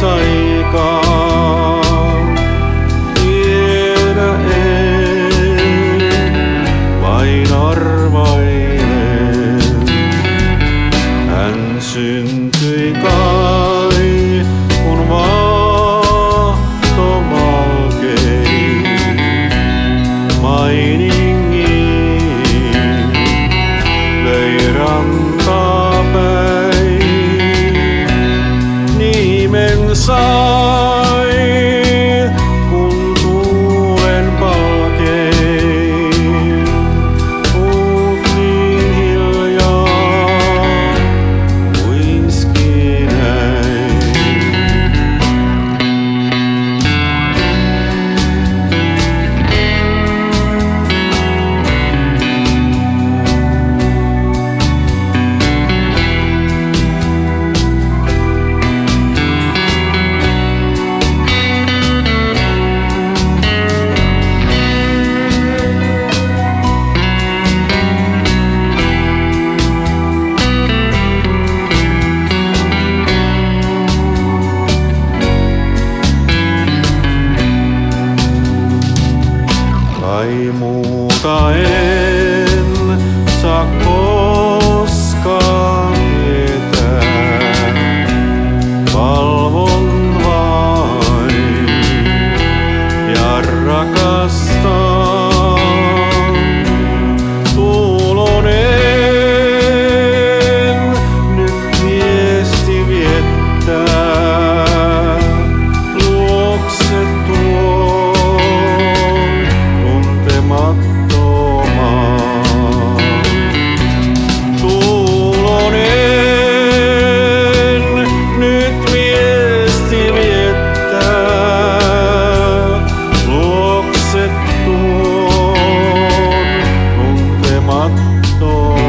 saikaan. Tiedä en, vain arvailen. Hän syntyi Nimen muuta en saa esto